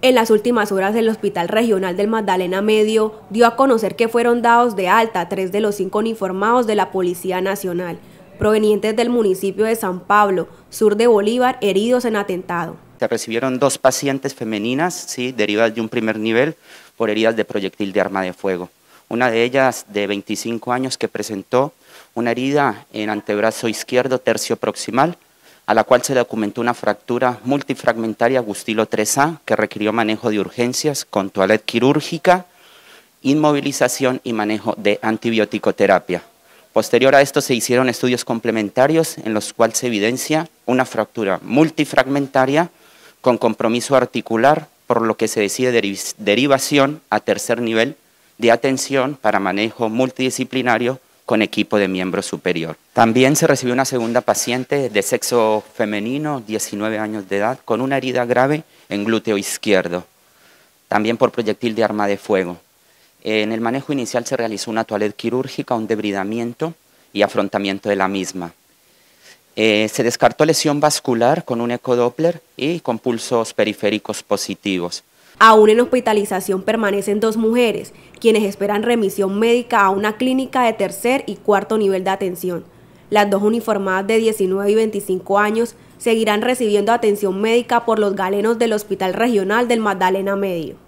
En las últimas horas, el Hospital Regional del Magdalena Medio dio a conocer que fueron dados de alta tres de los cinco uniformados de la Policía Nacional, provenientes del municipio de San Pablo, sur de Bolívar, heridos en atentado. Se recibieron dos pacientes femeninas, sí, derivadas de un primer nivel por heridas de proyectil de arma de fuego. Una de ellas de 25 años que presentó una herida en antebrazo izquierdo tercio proximal, a la cual se documentó una fractura multifragmentaria Gustilo 3A que requirió manejo de urgencias con toaleta quirúrgica, inmovilización y manejo de antibiótico-terapia. Posterior a esto se hicieron estudios complementarios en los cuales se evidencia una fractura multifragmentaria con compromiso articular, por lo que se decide derivación a tercer nivel de atención para manejo multidisciplinario con equipo de miembro superior. También se recibió una segunda paciente de sexo femenino, 19 años de edad, con una herida grave en glúteo izquierdo, también por proyectil de arma de fuego. En el manejo inicial se realizó una toaleta quirúrgica, un debridamiento y afrontamiento de la misma. Eh, se descartó lesión vascular con un ecodoppler y con pulsos periféricos positivos. Aún en hospitalización permanecen dos mujeres, quienes esperan remisión médica a una clínica de tercer y cuarto nivel de atención. Las dos uniformadas de 19 y 25 años seguirán recibiendo atención médica por los galenos del Hospital Regional del Magdalena Medio.